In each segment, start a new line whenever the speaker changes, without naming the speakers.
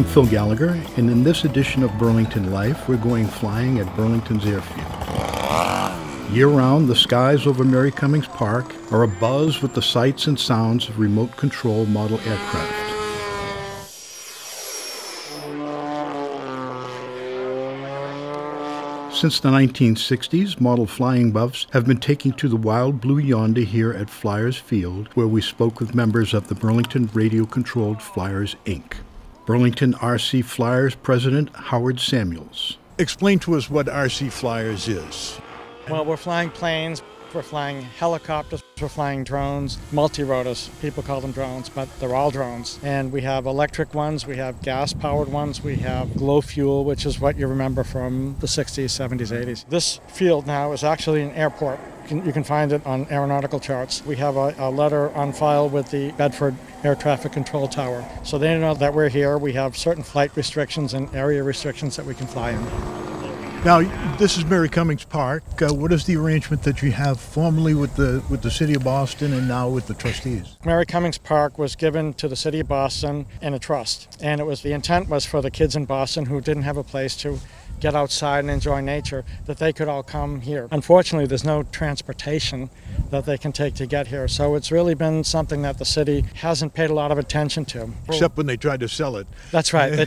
I'm Phil Gallagher, and in this edition of Burlington Life, we're going flying at Burlington's airfield. Year round, the skies over Mary Cummings Park are abuzz with the sights and sounds of remote control model aircraft. Since the 1960s, model flying buffs have been taking to the wild blue yonder here at Flyers Field, where we spoke with members of the Burlington Radio Controlled Flyers, Inc. Burlington RC Flyers President Howard Samuels.
Explain to us what RC Flyers is.
Well, we're flying planes, we're flying helicopters, we're flying drones, multi-rotors. People call them drones, but they're all drones. And we have electric ones, we have gas-powered ones, we have glow fuel, which is what you remember from the 60s, 70s, 80s. This field now is actually an airport. You can, you can find it on aeronautical charts. We have a, a letter on file with the Bedford Air Traffic Control Tower. So they know that we're here. We have certain flight restrictions and area restrictions that we can fly in.
Now, this is Mary Cummings Park. Uh, what is the arrangement that you have formally with the with the City of Boston and now with the trustees?
Mary Cummings Park was given to the City of Boston in a trust, and it was the intent was for the kids in Boston who didn't have a place to get outside and enjoy nature, that they could all come here. Unfortunately, there's no transportation that they can take to get here, so it's really been something that the city hasn't paid a lot of attention to.
Except when they tried to sell it.
That's right. They,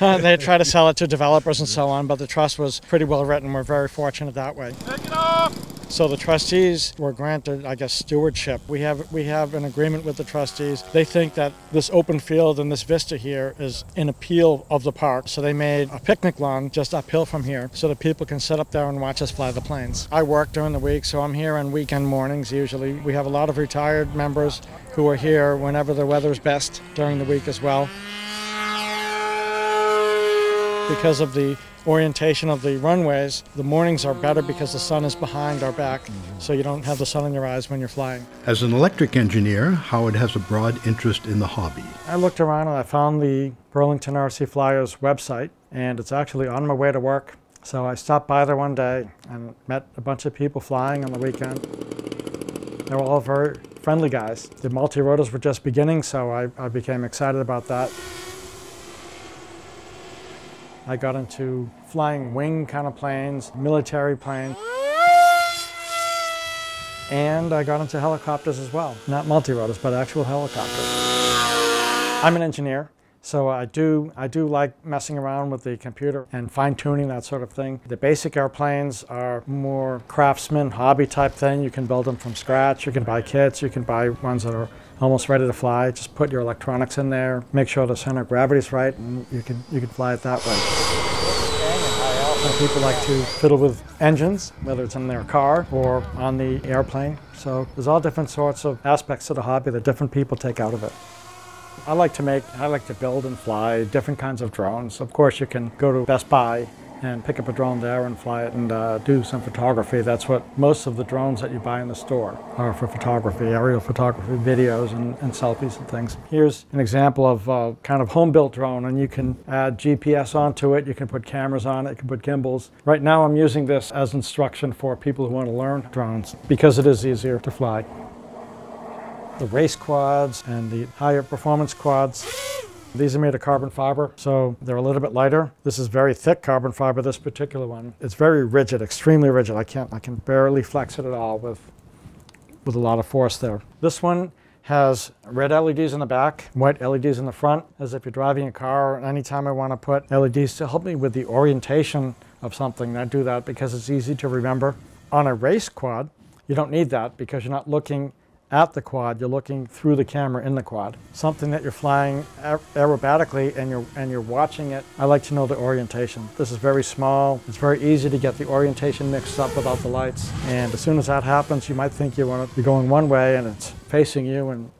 uh, they try to sell it to developers and so on, but the trust was pretty well written. We're very fortunate that way. Take it off! So the trustees were granted, I guess, stewardship. We have we have an agreement with the trustees. They think that this open field and this vista here is an appeal of the park. So they made a picnic lawn just uphill from here so that people can sit up there and watch us fly the planes. I work during the week, so I'm here on weekend mornings usually. We have a lot of retired members who are here whenever the weather's best during the week as well. Because of the orientation of the runways, the mornings are better because the sun is behind our back, so you don't have the sun in your eyes when you're flying.
As an electric engineer, Howard has a broad interest in the hobby.
I looked around and I found the Burlington RC Flyers website, and it's actually on my way to work. So I stopped by there one day and met a bunch of people flying on the weekend. They were all very friendly guys. The multi-rotors were just beginning, so I, I became excited about that. I got into flying wing kind of planes, military planes. And I got into helicopters as well. Not multi-rotors, but actual helicopters. I'm an engineer, so I do, I do like messing around with the computer and fine-tuning, that sort of thing. The basic airplanes are more craftsman, hobby type thing. You can build them from scratch. You can buy kits. You can buy ones that are almost ready to fly. Just put your electronics in there, make sure the center of gravity is right, and you can, you can fly it that way. Some people like to fiddle with engines, whether it's in their car or on the airplane. So there's all different sorts of aspects to the hobby that different people take out of it. I like to make, I like to build and fly different kinds of drones. Of course, you can go to Best Buy and pick up a drone there and fly it and uh, do some photography. That's what most of the drones that you buy in the store are for photography, aerial photography, videos and, and selfies and things. Here's an example of uh, kind of home-built drone and you can add GPS onto it, you can put cameras on it, you can put gimbals. Right now I'm using this as instruction for people who want to learn drones because it is easier to fly. The race quads and the higher performance quads these are made of carbon fiber, so they're a little bit lighter. This is very thick carbon fiber, this particular one. It's very rigid, extremely rigid. I can't, I can barely flex it at all with, with a lot of force there. This one has red LEDs in the back, white LEDs in the front, as if you're driving a car. Anytime I want to put LEDs to help me with the orientation of something, I do that because it's easy to remember. On a race quad, you don't need that because you're not looking at the quad, you're looking through the camera in the quad. Something that you're flying aerobatically and you're, and you're watching it, I like to know the orientation. This is very small. It's very easy to get the orientation mixed up without the lights. And as soon as that happens, you might think you want to be going one way and it's facing you and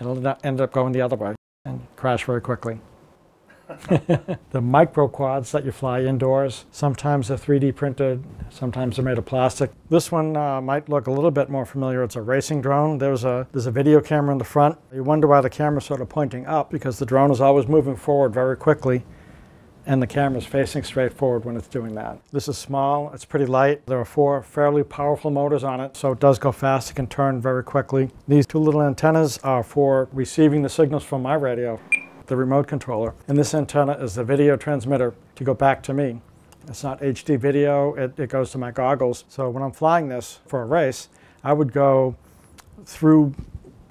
it'll end up going the other way and crash very quickly. The micro quads that you fly indoors, sometimes they're 3D printed, sometimes they're made of plastic. This one uh, might look a little bit more familiar. It's a racing drone. There's a, there's a video camera in the front. You wonder why the camera's sort of pointing up because the drone is always moving forward very quickly and the camera is facing straight forward when it's doing that. This is small, it's pretty light. There are four fairly powerful motors on it, so it does go fast, it can turn very quickly. These two little antennas are for receiving the signals from my radio. The remote controller. And this antenna is the video transmitter to go back to me. It's not HD video, it, it goes to my goggles. So when I'm flying this for a race, I would go through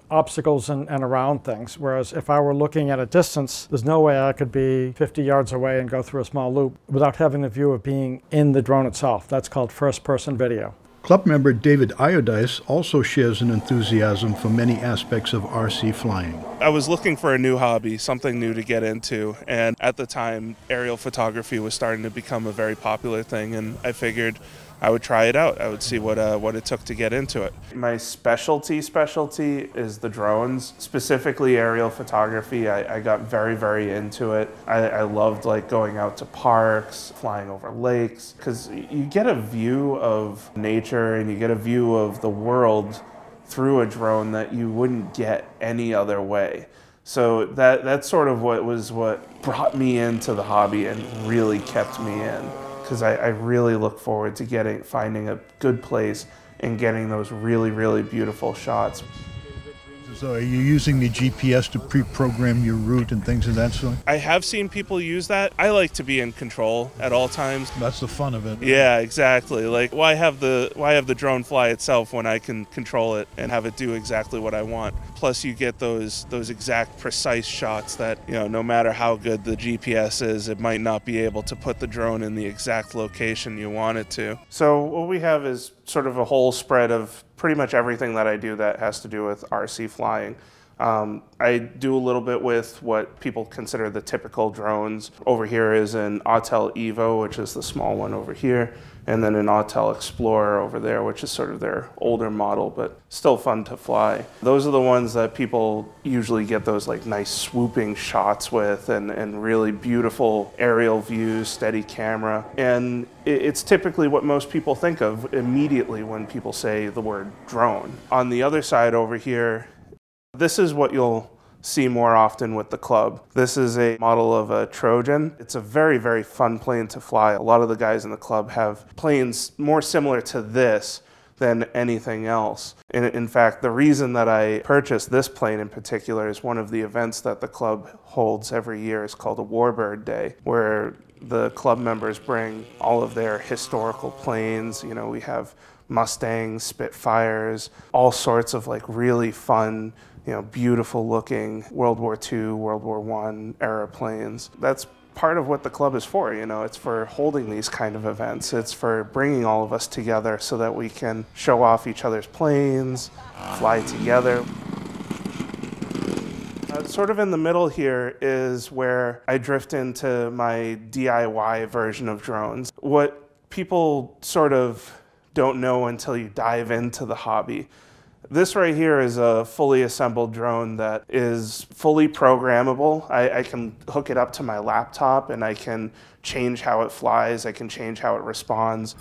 obstacles and, and, around things. Whereas if I were looking at a distance, there's no way I could be 50 yards away and go through a small loop without having the view of being in the drone itself. That's called first person video.
Club member David Iodice also shares an enthusiasm for many aspects of RC flying.
I was looking for a new hobby, something new to get into, and at the time, aerial photography was starting to become a very popular thing, and I figured I would try it out. I would see what uh, what it took to get into it. My specialty specialty is the drones, specifically aerial photography. I, I got very very into it. I, I, loved like going out to parks, flying over lakes, because you get a view of nature and you get a view of the world through a drone that you wouldn't get any other way. So that that's sort of what was what brought me into the hobby and really kept me in because I, I, really look forward to getting finding a good place and getting those really really beautiful shots.
So are you using the GPS to pre-program your route and things of that sort?
I have seen people use that. I like to be in control at all times.
That's the fun of it.
Yeah, exactly. Like why have the why have the drone fly itself when I can control it and have it do exactly what I want? Plus you get those those exact precise shots that, you know, no matter how good the GPS is, it might not be able to put the drone in the exact location you want it to. So what we have is sort of a whole spread of pretty much everything that I do that has to do with RC flying. Um, I do a little bit with what people consider the typical drones. Over here is an Autel Evo, which is the small one over here and then an Autel Explorer over there, which is sort of their older model, but still fun to fly. Those are the ones that people usually get those like nice swooping shots with and, and really beautiful aerial views, steady camera. And it's typically what most people think of immediately when people say the word drone. On the other side over here, this is what you'll see more often with the club. This is a model of a Trojan. It's a very, very fun plane to fly. A lot of the guys in the club have planes more similar to this than anything else. In, in fact, the reason that I purchased this plane in particular is one of the events that the club holds every year is called a Warbird Day, where the club members bring all of their historical planes. You know, we have Mustangs, Spitfires, all sorts of like really fun you know, beautiful looking World War II, World War I era planes. That's part of what the club is for, you know, it's for holding these kind of events. It's for bringing all of us together so that we can show off each other's planes, fly together. Uh, sort of in the middle here is where I drift into my DIY version of drones. What people sort of don't know until you dive into the hobby this right here is a fully assembled drone that is fully programmable. I, I, can hook it up to my laptop and I can change how it flies, I can change how it responds.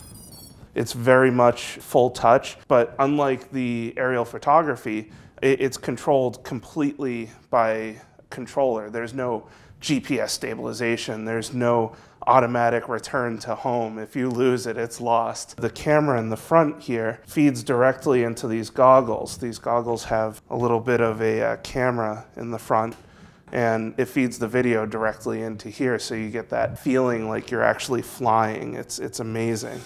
It's very much full touch, but unlike the aerial photography, it, it's controlled completely by controller. There's no GPS stabilization, there's no automatic return to home. If you lose it, it's lost. The camera in the front here feeds directly into these goggles. These goggles have a little bit of a uh, camera in the front and it feeds the video directly into here so you get that feeling like you're actually flying. It's, it's amazing.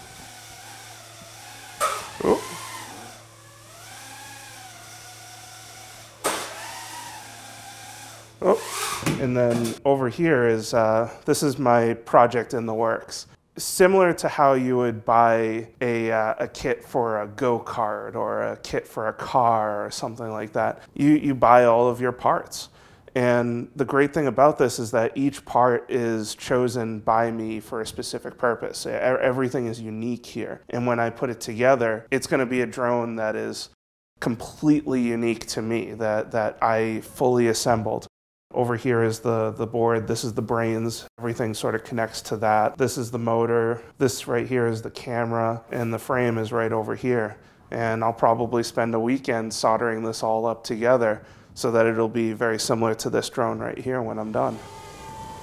Ooh. And then over here is, uh, this is my project in the works. Similar to how you would buy a, uh, a kit for a go-kart or a kit for a car or something like that, you, you buy all of your parts. And the great thing about this is that each part is chosen by me for a specific purpose. Everything is unique here. And when I put it together, it's going to be a drone that is completely unique to me, that, that I fully assembled. Over here is the, the board. This is the brains. Everything sort of connects to that. This is the motor. This right here is the camera. And the frame is right over here. And I'll probably spend a weekend soldering this all up together so that it'll be very similar to this drone right here when I'm done.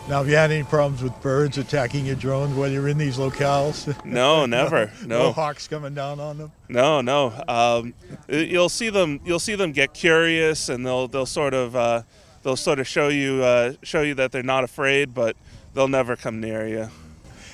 Now, have you had any problems with birds attacking your drones while you're in these locales?
No, never. No.
no hawks coming down on them.
No, no. Um, you'll see them. You'll see them get curious, and they'll they'll sort of uh, they'll sort of show you uh, show you that they're not afraid, but they'll never come near you.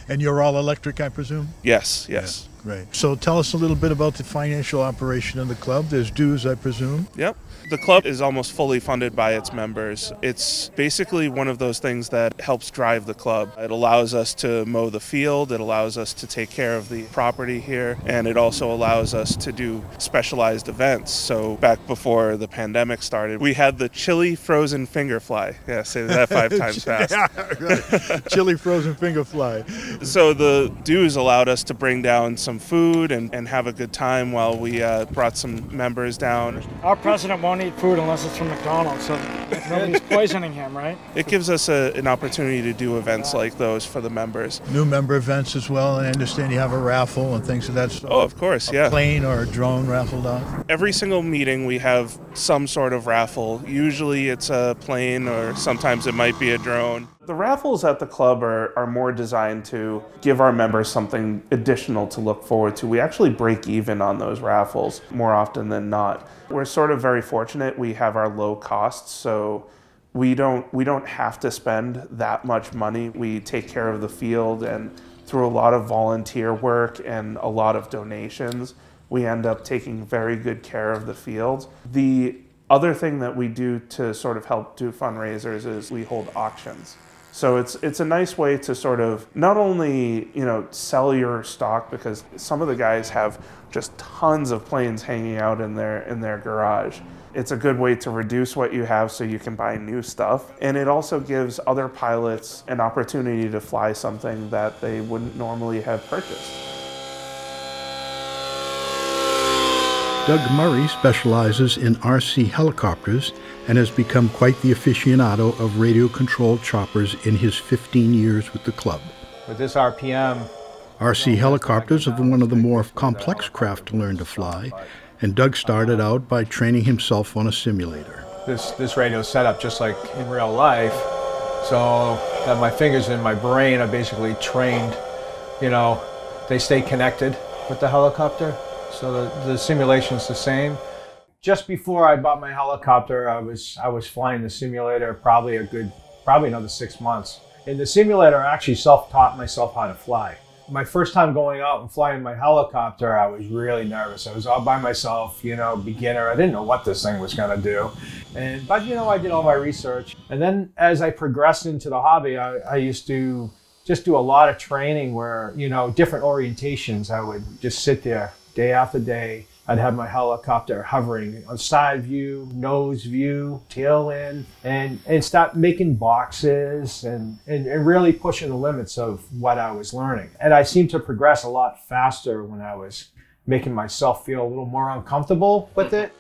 And you're all electric, I presume?
Yes, yes.
Great. So tell us a little bit about the financial operation of the club. There's dues, I presume.
Yep. The club is almost fully funded by its members. It's basically one of those things that helps drive the club. It allows us to mow the field, it allows us to take care of the property here, and it also allows us to do specialized events. So, back before the pandemic started, we had the chili frozen finger fly. Yeah, say that five times fast.
yeah, right. Chili frozen finger fly.
So, the dues allowed us to bring down some food and, and have a good time while we uh, brought some members down.
Our president won't eat food unless it's from McDonald's, so nobody's poisoning him, right?
It gives us a, an opportunity to do events like those for the members.
New member events as well. And I understand you have a raffle and things of that sort.
Oh, of course, yeah.
Plane or a drone raffled off.
Every single meeting we have some sort of raffle. Usually it's a plane or sometimes it might be a drone. The raffles at the club are, are more designed to give our members something additional to look forward to. We actually break even on those raffles more often than not. We're sort of very fortunate. We have our low costs, so we don't we don't have to spend that much money. We take care of the field and through a lot of volunteer work and a lot of donations, we end up taking very good care of the field. The other thing that we do to sort of help do fundraisers is we hold auctions. So it's it's a nice way to sort of not only you know sell your stock because some of the guys have just tons of planes hanging out in their in their garage. It's a good way to reduce what you have so you can buy new stuff, and it also gives other pilots an opportunity to fly something that they wouldn't normally have purchased.
Doug Murray specializes in RC helicopters and has become quite the aficionado of radio controlled choppers in his 15 years with the club.
With this RPM,
RC helicopters are one of the more complex craft to learn to fly, and Doug started out by training himself on a simulator.
this this radio is set up just like in real life, so that my fingers and my brain are basically trained. You know, they stay connected with the helicopter, so the, the simulation's the same. Just before I bought my helicopter, I was I was flying the simulator probably a good probably another six months. In the simulator, I actually self-taught myself how to fly. My first time going out and flying my helicopter, I was really nervous. I was all by myself, you know, beginner. I didn't know what this thing was to do. And but you know, I did all my research. And then as I progressed into the hobby, I, I used to just do a lot of training where, you know, different orientations. I would just sit there day after day. I'd have my helicopter hovering on side view, nose view, tail end, and, and start making boxes and, and, and really pushing the limits of what I was learning. And I seemed to progress a lot faster when I was making myself feel a little more uncomfortable with it.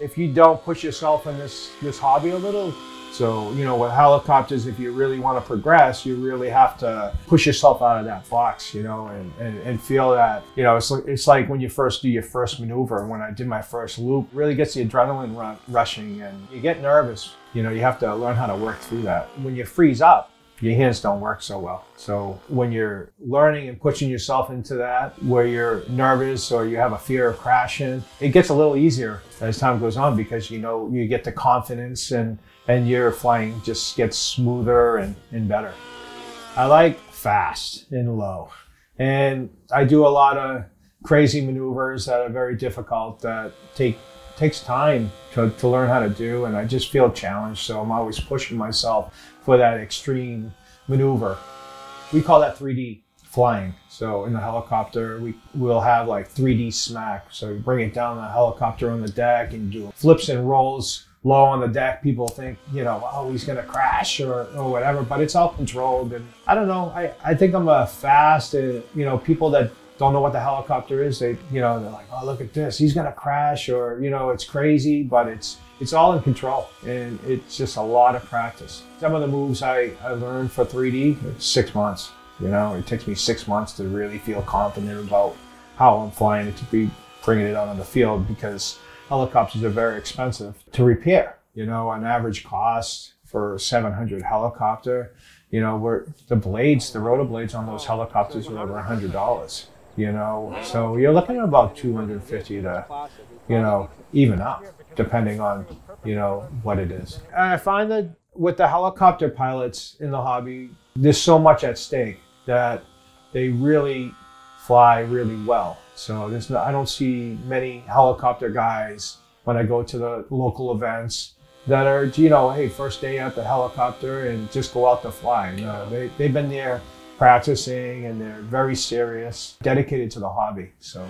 If you don't push yourself in this, this hobby a little, so, you know, with helicopters, if you really want to progress, you really have to push yourself out of that box, you know, and, and, and feel that, you know, it's like, it's like when you first do your first maneuver. When I did my first loop, really gets the adrenaline rushing and you get nervous. You know, you have to learn how to work through that. When you freeze up, your hands don't work so well. So when you're learning and pushing yourself into that, where you're nervous or you have a fear of crashing, it gets a little easier as time goes on because you know you get the confidence and and your flying just gets smoother and, and better. I like fast and low. And I do a lot of crazy maneuvers that are very difficult that take takes time to, to learn how to do and I just feel challenged so I'm always pushing myself for that extreme maneuver. We call that 3D flying. So in the helicopter, we will have like 3D smack. So you bring it down the helicopter on the deck and do flips and rolls low on the deck. People think, you know, oh, he's going to crash or, or whatever, but it's all controlled. And I don't know. I, I think I'm a fast, uh, you know, people that don't know what the helicopter is, they, you know, they're like, oh, look at this. He's to crash or, you know, it's crazy, but it's, it's all in control and it's just a lot of practice. Some of the moves I, I learned for 3D, six months. You know, it takes me six months to really feel confident about how I'm flying it to be bringing it out on the field because helicopters are very expensive to repair. You know, an average cost for a 700 helicopter, you know, where the blades, the rotor blades on those helicopters are over $100. You know. So you're looking at about 250 to, you know, even up, depending on, you know, what it is. I find that with the helicopter pilots in the hobby, there's so much at stake that they really fly really well. So there's no, I don't see many helicopter guys when I go to the local events that are, you know, hey, first day at the helicopter and just go out to fly. No, they, they've been there practicing and they're very serious, dedicated to the hobby. So,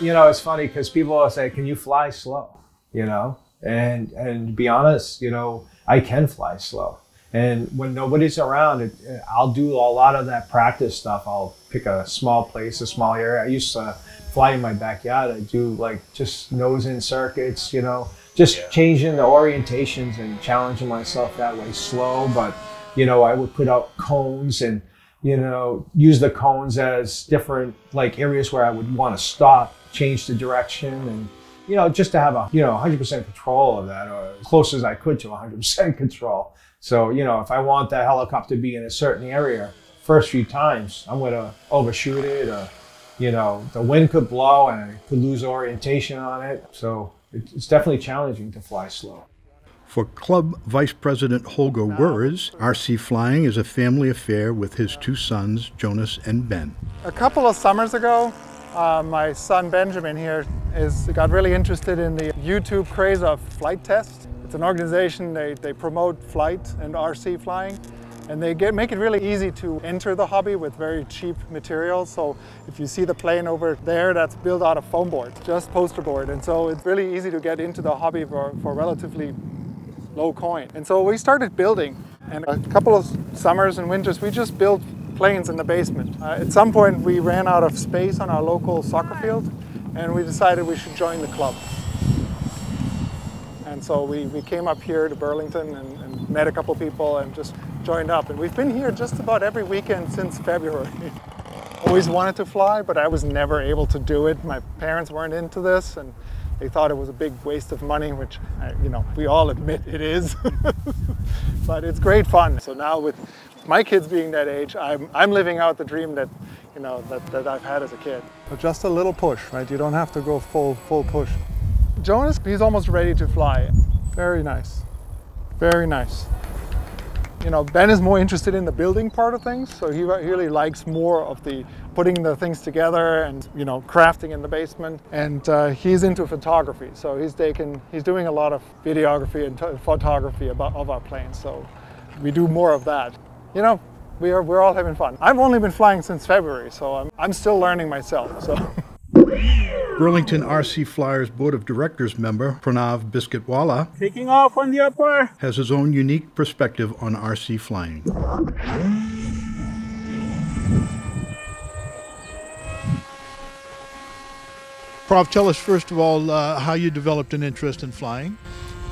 you know, it's funny because people will say, can you fly slow? You know, and, and be honest, you know, I can fly slow. And when nobody's around, it, I'll do a lot of that practice stuff. I'll pick a small place, a small area. I used to fly in my backyard. I do like just nose in circuits, you know, just yeah. changing the orientations and challenging myself that way, slow. But, you know, I would put out cones and, you know, use the cones as different like areas where I would want to stop, change the direction and, you know, just to have a, you know, 100% control of that or as close as I could to 100% control. So, you know, if I want that helicopter to be in a certain area, first few times, I'm going to overshoot it or, you know, the wind could blow and I could lose orientation on it. So it's definitely challenging to fly slow.
For Club Vice President Holger Wurz, RC flying is a family affair with his two sons, Jonas and Ben.
A couple of summers ago, uh, my son Benjamin here is got really interested in the YouTube craze of flight tests. It's an organization, they, they promote flight and RC flying. And they get, make it really easy to enter the hobby with very cheap materials. So if you see the plane over there, that's built out of foam board, just poster board. And so it's really easy to get into the hobby for, for relatively low coin. And so we started building. And a couple of summers and winters, we just built planes in the basement. Uh, at some point, we ran out of space on our local soccer field, and we decided we should join the club. And so we, we came up here to Burlington and, and met a couple people and just joined up. And we've been here just about every weekend since February. Always wanted to fly, but I was never able to do it. My parents weren't into this and they thought it was a big waste of money, which, you know, we all admit it is. but it's great fun. So now with my kids being that age, I'm, I'm living out the dream that, you know, that, that I've had as a kid. But just a little push, right? You don't have to go full, full push. Jonas, he's almost ready to fly. Very nice. Very nice. You know, Ben is more interested in the building part of things, so he really likes more of the putting the things together and you know crafting in the basement. And uh, he's into photography, so he's taking he's doing a lot of videography and photography about of our planes. So we do more of that. You know, we are we're all having fun. I've only been flying since February, so I'm I'm still learning myself. So.
Burlington RC Flyers Board of Directors member Pranav Biscuitwala
taking off on the upper
has his own unique perspective on RC flying.
Prof, tell us first of all uh, how you developed an interest in flying.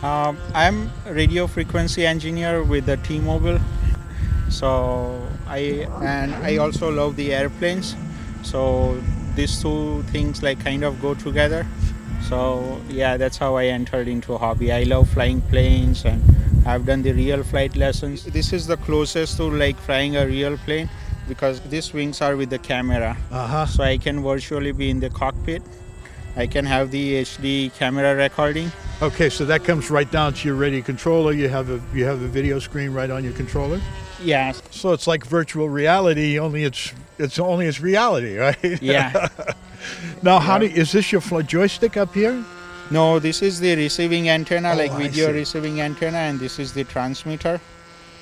Um, I'm a radio frequency engineer with the T-Mobile, so I and I also love the airplanes. So these two things like kind of go together. So yeah, that's how I entered into a hobby. I love flying planes and I've done the real flight lessons. This is the closest to like flying a real plane because these wings are with the camera.
Uh-huh.
So I can virtually be in the cockpit. I can have the HD camera recording.
Okay, so that comes right down to your radio controller. You have a you have a video screen right on your controller.
Yes.
So it's like virtual reality, only it's it's only it's reality, right?
Yeah.
now, how do is this your joystick up here?
No, this is the receiving antenna, oh, like video receiving antenna, and this is the transmitter.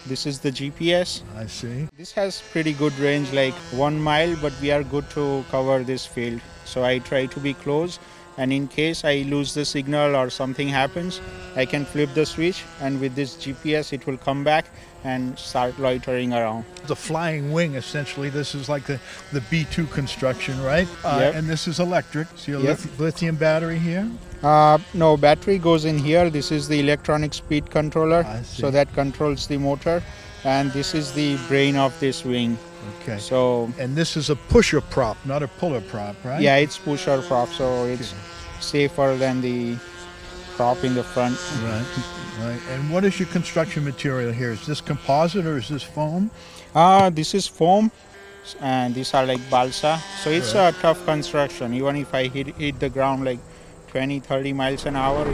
This is the GPS.
I see.
This has pretty good range, like one mile, but we are good to cover this field. So I try to be close and in case I lose the signal or something happens I can flip the switch and with this GPS it will come back and start loitering around.
The flying wing essentially this is like the, the B2 construction right?
Uh, yep.
And this is electric so your yep. lithium battery here?
Uh, no battery goes in here this is the electronic speed controller so that controls the motor and this is the brain of this wing.
Okay.
So
and this is a pusher prop, not a puller prop, right?
Yeah, it's pusher prop, so it's okay. safer than the in the front.
Right. Right. And what is your construction material here? Is this composite or is this foam?
Uh, this is foam and these are like balsa. So it's a tough construction. Even if I hit, hit the ground like 20, 30 miles an hour,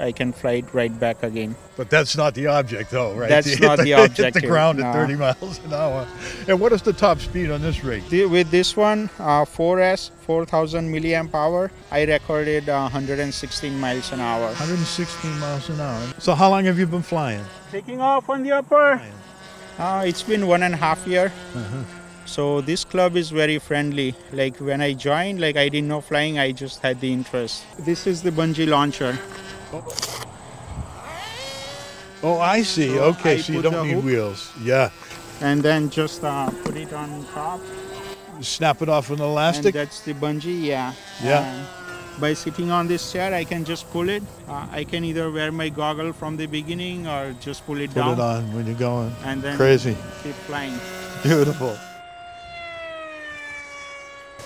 I can fly it right back again.
But that's not the object, though, right?
That's not the
hit
object
the
here,
ground
no.
at 30 miles an hour. And what is the top speed on this rig?
The- With this one, uh, 4S, 4000 milliamp hour, I recorded uh, 116 miles an hour.
116 miles an hour. So how long have you been flying?
Taking off on the upper. Uh, it's been one and a half year. So this club is very friendly. Like when I joined, like I didn't know flying, I just had the interest. This is the bungee launcher.
Oh, I see.
So
okay,
I
so you don't need
hook-
wheels. Yeah.
And then just uh, put it on top.
Snap it off with an
And
elastic.
that's the bungee, yeah.
Yeah.
And by sitting on this chair, I can just pull it. Uh, I can either wear my goggle from the beginning or just pull it
Put
down
it on when you're going.
and then
Crazy.
keep flying.
Beautiful.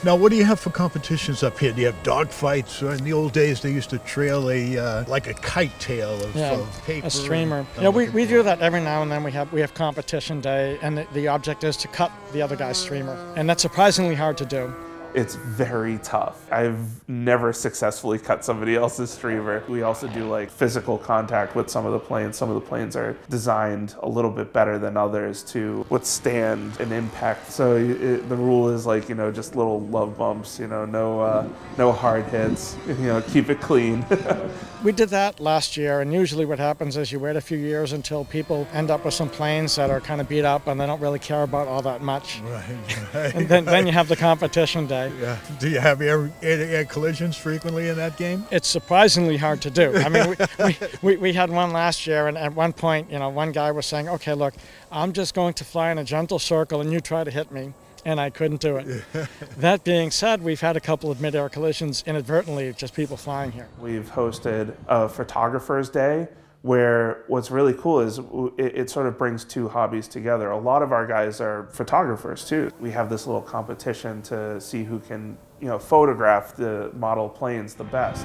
Now, what do you have for competitions up here? Do you have dog fights? Or in the old days, they used to trail a uh, like a kite tail of,
Yeah,
of paper.
a streamer. Yeah, we, we do that every now and then. We have we have competition day, and the, the object is to cut the other guy's streamer, and that's surprisingly hard to do.
It's very tough. I've never successfully cut somebody else's streamer. We also do like physical contact with some of the planes. Some of the planes are designed a little bit better than others to withstand an impact. So it, the rule is like you know just little love bumps. You know, no uh, no hard hits. You know, keep it clean.
We did that last year, and usually what happens is you wait a few years until people end up with some planes that are kind of beat up and they don't really care about all that much.
Right, right.
And then, then you have the competition day.
yeah. Do you have air, air, air collisions frequently in that game?
It's surprisingly hard to do. I mean, we, we, we, we had one last year, and at one point, you know, one guy was saying, okay, look, I'm just going to fly in a gentle circle and you try to hit me. And I couldn't do it. that being said, we've had a couple of mid-air collisions inadvertently, just people flying here.
We've hosted a photographer's day where what's really cool is it, it sort of brings two hobbies together. A lot of our guys are photographers too. We have this little competition to see who can, you know, photograph the model planes the best.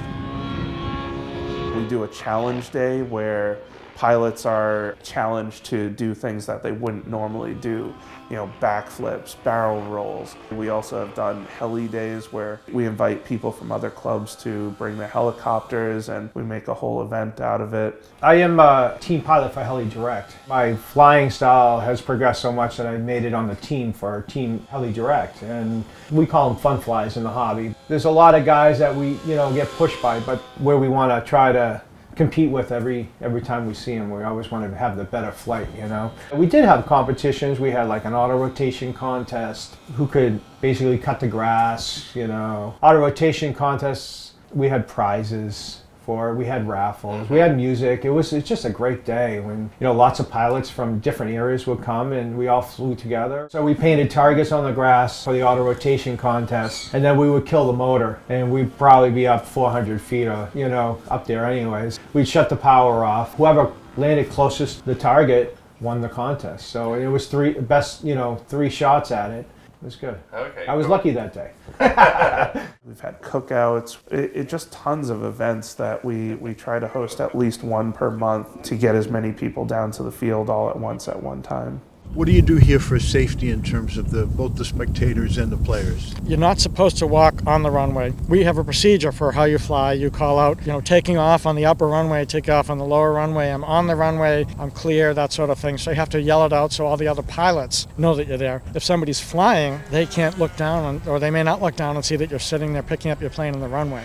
We do a challenge day where pilots are challenged to do things that they wouldn't normally do, you know, backflips, barrel rolls. We also have done heli days where we invite people from other clubs to bring their helicopters and we make a whole event out of it.
I am a team pilot for Heli Direct. My flying style has progressed so much that I made it on the team for Team Heli Direct, and we call them fun flies in the hobby. There's a lot of guys that we, you know, get pushed by, but where we want to try to compete with every every time we see them, we always want to have the better flight, you know. We did have competitions. We had like an auto rotation contest. Who could basically cut the grass, you know. Auto rotation contests. We had prizes for. We had raffles. We had music. It was it's just a great day when you know lots of pilots from different areas would come and we all flew together. So we painted targets on the grass for the auto rotation contest, and then we would kill the motor, and we'd probably be up 400 feet, or you know, up there anyways. We'd shut the power off. Whoever landed closest to the target won the contest. So it was three best, you know, three shots at it. It was good.
Okay.
I was lucky that day.
We've had cookouts, it, it just tons of events that we, we try to host at least one per month to get as many people down to the field all at once at one time.
What do you do here for safety in terms of the both the spectators and the players?
You're not supposed to walk on the runway. We have a procedure for how you fly. You call out, you know, taking off on the upper runway, take off on the lower runway. I'm on the runway, I'm clear, that sort of thing. So you have to yell it out so all the other pilots know that you're there. If somebody's flying, they can't look down, on, or they may not look down and see that you're sitting there picking up your plane on the runway.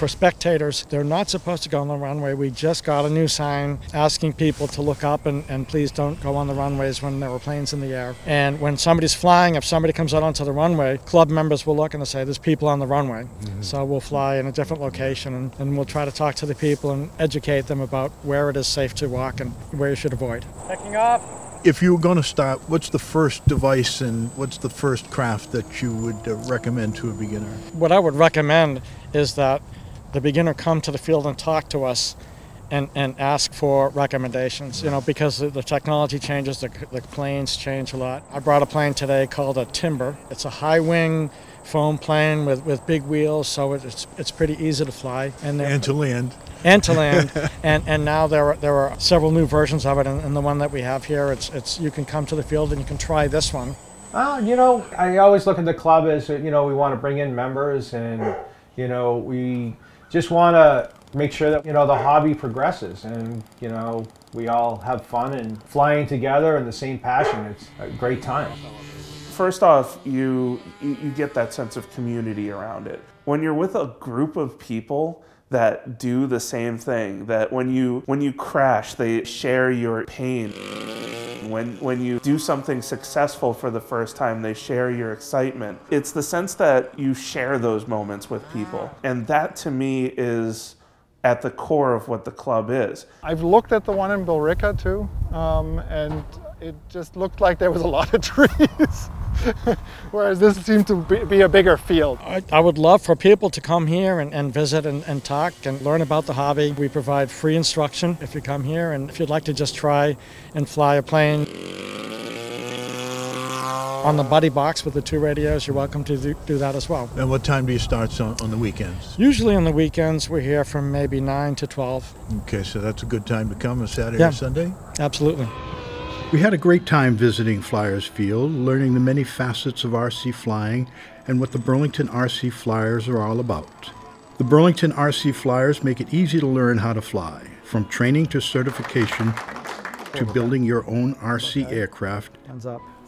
For spectators, they're not supposed to go on the runway. We just got a new sign asking people to look up and, and please don't go on the runways when there are planes in the air. And when somebody's flying, if somebody comes out onto the runway, club members will look and they'll say, There's people on the runway. So we'll fly in a different location and, and we'll try to talk to the people and educate them about where it is safe to walk and where you should avoid. Taking off.
If you were going to start, what's the first device and what's the first craft that you would uh, recommend to a beginner?
What I would recommend is that the beginner come to the field and talk to us and, and ask for recommendations, you know, because the, the technology changes, the, the planes change a lot. I brought a plane today called a Timber. It's a high wing foam plane with, with big wheels, so it's, it's pretty easy to fly.
And, and to land.
And to land. and, and now there are, there are several new versions of it, and, and the one that we have here, it's, it's, you can come to the field and you can try this one.
Well, you know, I always look at the club as, you know, we want to bring in members and, you know, we just want to make sure that, you know, the hobby progresses and, you know, we all have fun and flying together and the same passion. It's a great time.
First off, you you get that sense of community around it. When you're with a group of people that do the same thing, that when you when you crash, they share your pain. When, when you do something successful for the first time, they share your excitement. It's the sense that you share those moments with people. And that to me is at the core of what the club is.
I've looked at the one in Billerica too, um, and it just looked like there was a lot of trees. Whereas this seemed to be a bigger field.
I, I would love for people to come here and, and visit and, and, talk and learn about the hobby. We provide free instruction if you come here and if you'd like to just try and fly a plane on the buddy box with the two radios, you're welcome to do, do that as well.
And what time do you start on, on the weekends?
Usually on the weekends, we're here from maybe 9 to 12.
Okay, so that's a good time to come, a Saturday
yeah,
or Sunday?
Absolutely.
We had a great time visiting Flyers Field, learning the many facets of RC flying and what the Burlington RC Flyers are all about. The Burlington RC Flyers make it easy to learn how to fly, from training to certification to building your own RC aircraft.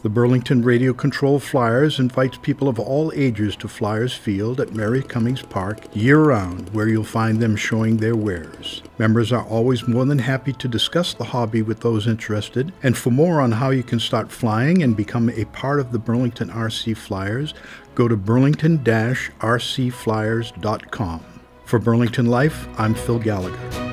The Burlington Radio Control Flyers invites people of all ages to Flyers Field at Mary Cummings Park year round, where you'll find them showing their wares. Members are always more than happy to discuss the hobby with those interested, and for more on how you can start flying and become a part of the Burlington RC Flyers, go to burlington-rcflyers.com. For Burlington Life, I'm Phil Gallagher.